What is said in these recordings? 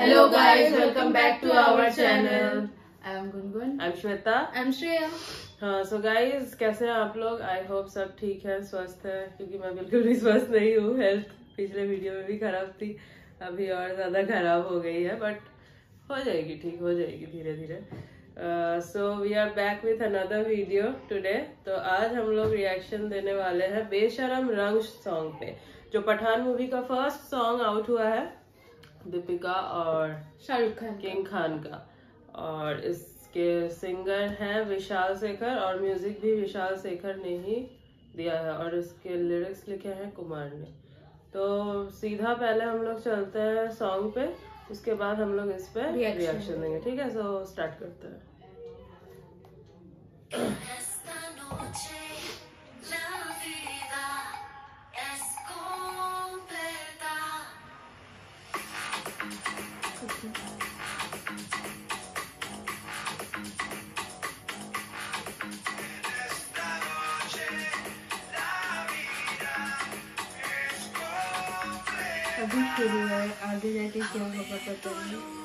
Hello guys, welcome back to our channel. I am Gungun. Shreya. हाँ so guys कैसे हैं आप लोग? आई होप सब ठीक है स्वस्थ है क्योंकि मैं बिल्कुल भी स्वस्थ नहीं हूँ। हेल्थ पिछले वीडियो में भी खराब थी अभी और ज़्यादा खराब हो गई है बट हो जाएगी ठीक हो जाएगी धीरे धीरे so we are back with another video today तो आज हम लोग रिएक्शन देने वाले हैं बेशरम रंग सॉन्ग पे जो पठान मूवी का फ़र्स्ट सॉन्ग आउट हुआ है। दीपिका और शाहरुख खान किंग खान का। और इसके सिंगर हैं विशाल शेखर और म्यूज़िक भी विशाल शेखर ने ही दिया है और इसके लिरिक्स लिखे हैं कुमार ने। तो सीधा पहले हम लोग चलते हैं सॉन्ग पे उसके बाद हम लोग इस पर रिएक्शन देंगे। ठीक है सो स्टार्ट करते हैं। अभी के लिए आगे जाके क्या होगा पता नहीं।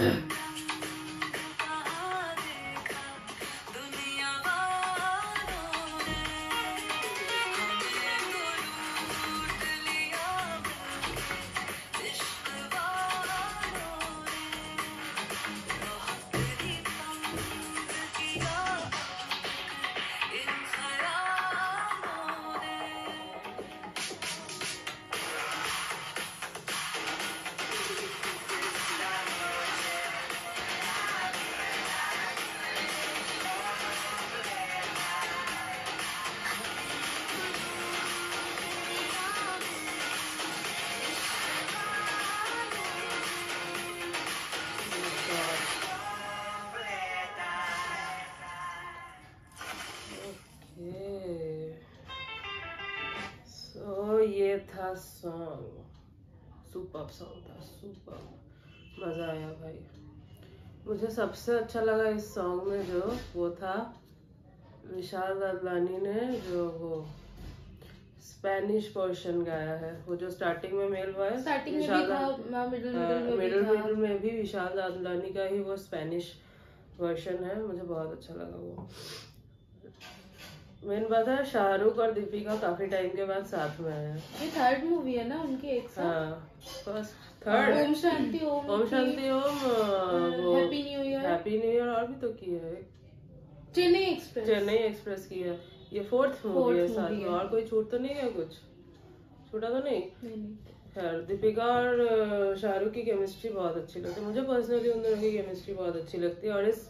Yeah. था सॉन्ग सुपर सॉन्ग था सुपर मज़ा आया भाई। मुझे सबसे अच्छा लगा इस सॉन्ग में जो वो था विशाल ददलानी ने जो वो स्पेनिश पोर्शन गाया है। वो जो स्टार्टिंग में मेल वॉइस स्टार्टिंग में भी था मिडिल मिडिल में भी में भी विशाल दादलानी का ही वो स्पेनिश वर्जन है। मुझे बहुत अच्छा लगा वो। मेन बात है शाहरुख और दीपिका काफ़ी टाइम के बाद साथ में आए हैं। ये थर्ड मूवी है ना उनके एक साथ? हाँ third Om Shanti Om Om Shanti Om happy new year happy new year और भी तो की है। चेन्नई एक्सप्रेस चेन्नई एक्सप्रेस की है। ये फोर्थ मूवी है साथ में और कोई छूट तो नहीं है कुछ? छूटा तो नहीं? खैर दीपिका और शाहरुख की केमिस्ट्री बहुत अच्छी लगती है। मुझे पर्सनली उन दोनों की केमिस्ट्री बहुत अच्छी लगती है। और इस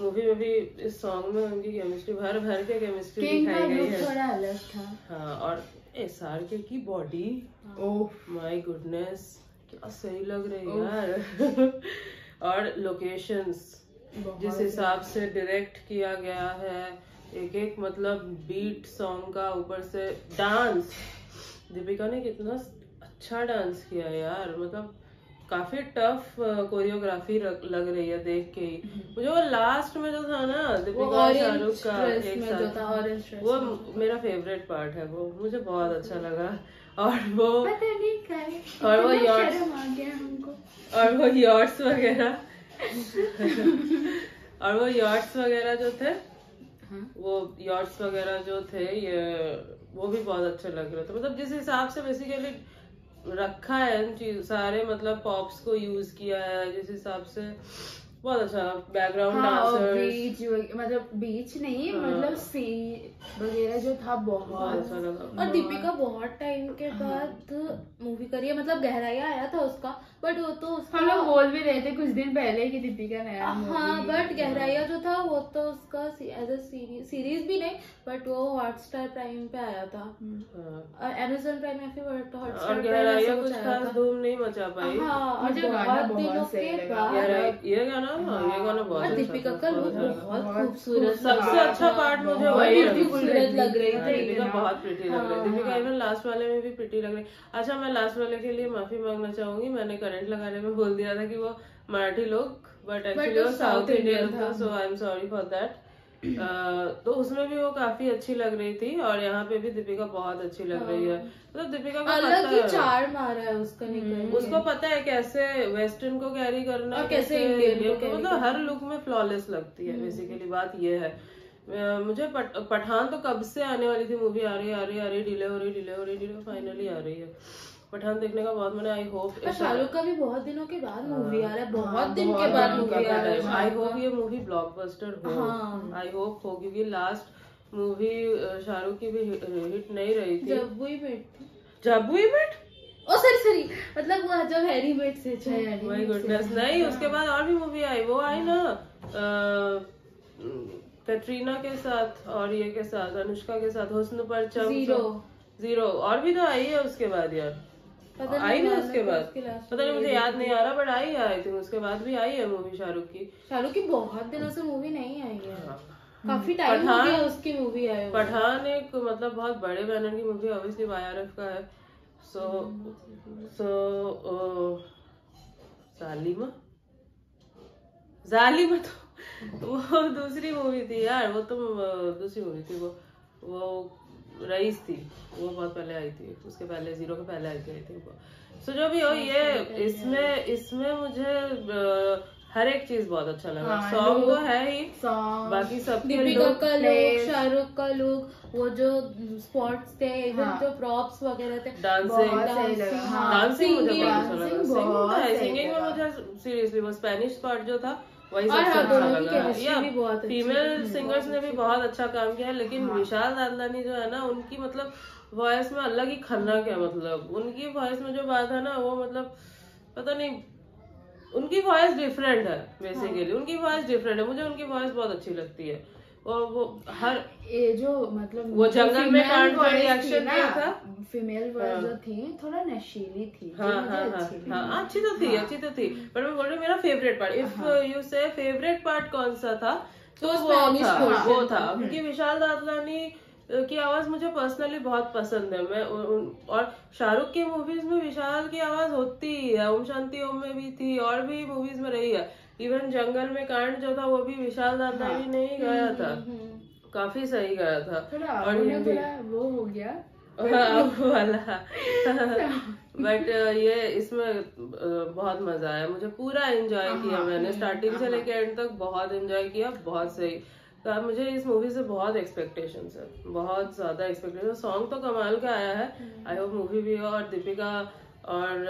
मूवी में भी इस सॉन्ग में उनकी केमिस्ट्री भर भर के केमिस्ट्री दिखाई गई है। थोड़ा अलग था। हाँ और एस आर के की बॉडी ओह। माय गुडनेस क्या सही लग रही है यार। और लोकेशंस जिस हिसाब से डायरेक्ट किया गया है एक एक मतलब बीट सॉन्ग का ऊपर से डांस दीपिका ने कितना अच्छा डांस किया यार मतलब काफ़ी टफ कोरियोग्राफी लग रही है देख के ही। मुझे वो लास्ट में जो था ना दीपिका शाहरुख का एक में जो साथ। था वो मेरा फेवरेट पार्ट है वो। मुझे बहुत अच्छा लगा। और वो और वो हमको। और वो यॉर्ट्स वगैरह। और वो यॉर्ट्स वगैरह जो थे हाँ। वो यॉर्ट्स वगैरह जो थे ये वो भी बहुत अच्छे लग रहे थे। मतलब जिस हिसाब से बेसिकली रखा है इन सारे मतलब पॉप्स को यूज़ किया है जिस हिसाब से बहुत अच्छा बैकग्राउंड हाँ बीच मतलब बीच नहीं हाँ। मतलब सी वगैरह जो था बहुत बहुत अच्छा लगा। और दीपिका बहुत टाइम के बाद मूवी करी है मतलब गहराइया आया था उसका बट वो तो उसका हम लोग बोल भी रहे थे कुछ दिन पहले कि दीपिका नया हाँ बट गहराइया जो था वो तो उसका एज अ सीरीज़ सीरीज़ भी नहीं बट वो हॉटस्टार प्राइम पे आया था। हाँ। अमेजोन प्राइम या फिर हॉटस्टार और गहराइया कुछ खास धूम नहीं मचा पाई। हाँ और मुझे बहुत दिनों के बाद ये गाना हाँ ये गाना बहुत और अच्छा दीपिका का लुक अच्छा। बहुत खूबसूरत सबसे अच्छा पार्ट मुझे वही खूबसूरत लग। रही हाँ, थी। दीपिका बहुत प्रिटी लग रही हाँ, दीपिका इवन लास्ट वाले में भी प्रिटी लग रही। अच्छा मैं लास्ट वाले के लिए माफ़ी मांगना चाहूँगी। मैंने करंट लगाने में बोल दिया था कि वो मराठी लोग बट एक्चुअली वो साउथ इंडियन था। So I am sorry for that तो उसमें भी वो काफ़ी अच्छी लग रही थी और यहाँ पे भी दीपिका बहुत अच्छी लग रही है। मतलब दीपिका को अलग ही चार मारा है उसका निकल उसको पता है कैसे वेस्टर्न को कैरी करना और कैसे को मतलब हर लुक में फ्लॉलेस लगती है बेसिकली बात ये है। मुझे पठान तो कब से आने वाली थी मूवी आ रही आ रही आ रही डिले हो रही डिले हो रही डिले फाइनली आ रही है। पठान देखने का बहुत मैंने आई होप शाहरुख का भी बहुत दिनों के बाद मूवी आ रहा है बहुत दिन के बाद मूवी आ रहा है आई होप ये मूवी ब्लॉकबस्टर हो। हाँ। आई होप हो क्योंकि लास्ट मूवी शाहरुख की भी हिट नहीं रही थी। जब वही मेट जब हुई मिट ओ सॉरी सॉरी मतलब वो जब हैरी मेट से थे। माय गुडनेस नहीं उसके बाद और भी मूवी आई। वो आई ना कैटरीना के साथ और ये के साथ अनुष्का के साथ हुस्न पर चम ज़ीरो ज़ीरो और भी तो आई है उसके बाद यार। आई ना उसके तो बाद। पता नहीं मुझे याद नहीं आ रहा बट आई है आई थिंक। उसके बाद भी आई है मूवी शाहरुख की। शाहरुख की बहुत दिनों से मूवी नहीं आई है। हाँ। काफ़ी टाइम हो गया उसकी मूवी हुए। पठान एक मतलब बहुत बड़े बैनर की मूवी ऑब्वियसली वाईआरएफ का है। सो सो जालिमा? जालिमा तो वो दूसरी मूवी थी यार वो तो दूसरी मूवी थी वो। वो रईस थी वो बहुत पहले आई थी उसके पहले ज़ीरो के पहले आई थी आई थिंक सो जो भी हो ये इसमें इसमें मुझे हर एक चीज़ बहुत अच्छा लगा। हाँ, सॉन्ग तो है ही सॉन्ग बाकी सब दीपिका का लुक शाहरुख का लुक वो जो स्पॉट्स थे इवन हाँ। जो प्रॉप्स वगैरह थे डांसिंग dancing, हाँ डांसिंग मुझे बहुत अच्छा लगा। तो है सिंगिंग में मुझे सीरियसली वो स्पेनिश पार्ट जो था वही सबसे हाँ, अच्छा लगा chemistry भी बहुत अच्छी फीमेल सिंगर्स ने भी बहुत अच्छा काम किया है लेकिन हाँ। विशाल दादलानी जो है ना उनकी मतलब वॉयस में अलग ही खन्ना क्या मतलब? उनकी वॉयस में जो बात है ना वो मतलब पता नहीं उनकी वॉयस डिफरेंट है बेसिकली हाँ। उनकी वॉइस डिफरेंट है। मुझे उनकी वॉइस बहुत अच्छी लगती है। और वो हर ये जो मतलब वो जंगल में female कांड का voice थी। फीमेल वॉइस जो थी थोड़ा नशीली थी हाँ हाँ हाँ अच्छी हाँ अच्छी तो थी अच्छी तो थी। पर मैं बोल रही मेरा favourite part if you say favourite part कौन सा था तो वो था वो था। क्योंकि विशाल दादलानी की आवाज़ मुझे पर्सनली बहुत पसंद है। मैं और शाहरुख की मूवीज़ में विशाल की आवाज़ होती ही है ओम शांति ओम में भी थी और भी मूवीज़ में रही है। इवन जंगल में कांड जो था वो भी विशाल ने ही। गया था। काफ़ी सही गाया था। और हिंदी थोड़ा वो हो गया। वाला। बट ये इसमें बहुत मज़ा आया। मुझे पूरा एंजॉय किया मैंने। स्टार्टिंग से लेके एंड तक बहुत एंजॉय किया बहुत सही। तो मुझे इस मूवी से बहुत एक्सपेक्टेशन है। बहुत ज़्यादा एक्सपेक्टेशन सॉन्ग तो कमाल का आया है। आई होप मूवी भी और दीपिका और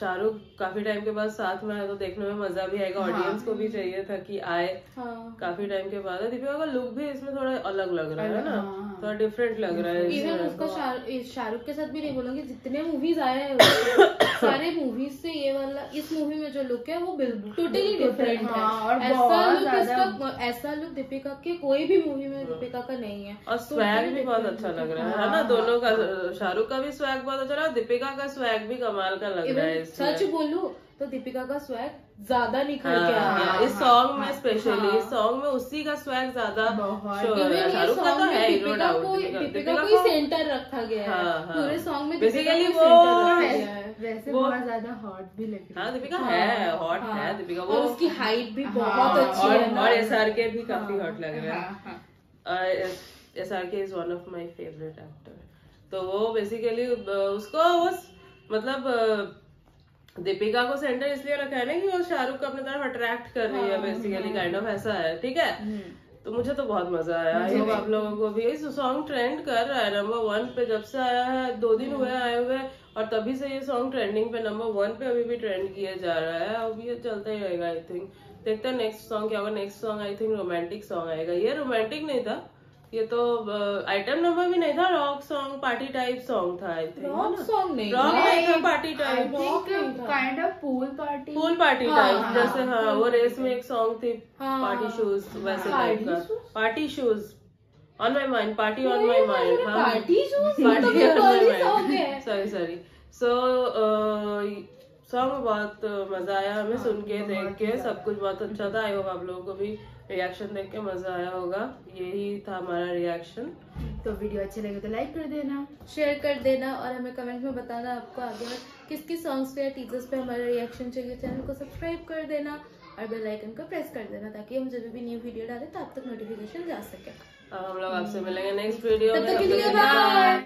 शाहरुख काफ़ी टाइम के बाद साथ में आया तो देखने में मज़ा भी आएगा ऑडियंस हाँ, को भी चाहिए था कि आए हाँ। काफ़ी टाइम के बाद। दीपिका का लुक भी इसमें थोड़ा अलग लग रहा है ना? थोड़ा डिफरेंट लग रहा है इवन उसका शाहरुख के साथ भी नहीं बोलूँगी जितने मूवीज़ आए हैं सारे मूवीज़ से ये वाला इस मूवी में जो लुक है वो बिल्कुल टोटली डिफरेंट है। हाँ, और ऐसा लुक इसका ऐसा लुक दीपिका के कोई भी मूवी में दीपिका का नहीं है। और स्वैग भी बहुत अच्छा लग रहा है है ना? दोनों का शाहरुख का भी स्वैग बहुत अच्छा लग रहा है दीपिका का स्वैग भी कमाल का लग रहा है सच बोलूँ तो दीपिका का स्वैग ज़्यादा निखर के हाँ, आ हाँ, गया इस सॉन्ग में स्पेशली इस सॉन्ग में उसी का स्वैग ज़्यादा हो है। शाहरुख का तो है दीपिका को दीपिका। को को सेंटर रखा गया हाँ, है हाँ। पूरे सॉन्ग में को वो- है। वैसे बहुत ज़्यादा हॉट भी लग रही हाँ। दीपिका है हॉट हाँ। है। दीपिका वो उसकी हाइट भी हाँ, बहुत अच्छी और है और एस आर के भी काफ़ी हॉट लग रहा है। हाँ, हाँ। S R K is one of my favourite actor तो वो बेसिकली उसको वो मतलब दीपिका को सेंटर इसलिए रखा है ना कि वो शाहरुख को अपनी तरफ़ अट्रैक्ट कर रही है बेसिकली काइंड ऑफ़ ऐसा है ठीक है? तो मुझे तो बहुत मज़ा आया। आई होप आप लोगों को भी इस सॉन्ग ट्रेंड कर रहा है नंबर वन पे जब से आया है दो दिन हुए आए हुए और तभी से ये सॉन्ग ट्रेंडिंग पे नंबर वन पे अभी भी ट्रेंड किया जा रहा है। अभी ये चलता ही रहेगा आई थिंक देखते हैं नेक्स्ट सॉन्ग क्या होगा next song I think romantic song आएगा। ये रोमांटिक नहीं था। ये तो आइटम नंबर भी नहीं था rock song party type song था आई थिंक रॉक सॉन्ग नहीं रॉक नहीं था। Party type kind of pool party. Full party type जैसे हाँ वो रेस में एक सॉन्ग थी हाँ। पार्टी शूज़ वैसे टाइप का। Party shoes on my mind party on my mind party shoes party on my mind sorry sorry so song बहुत मज़ा आया हमें सुन के देख के सब कुछ बहुत अच्छा था। आई होप आप लोगों को भी रिएक्शन देख के मज़ा आया होगा। यही था हमारा रिएक्शन तो वीडियो अच्छे लगे तो लाइक कर देना शेयर कर देना और हमें कमेंट में बताना आपको आगे किस किस सॉन्ग्स पे या टीचर्स पे हमारा रिएक्शन चाहिए। चैनल को सब्सक्राइब कर देना और बेल आइकन को प्रेस कर देना ताकि हम जब भी न्यू वीडियो डालें तो आप तक नोटिफिकेशन जा सके। अब हम लोग आपसे मिलेंगे नेक्स्ट वीडियो तब तक के लिए बाय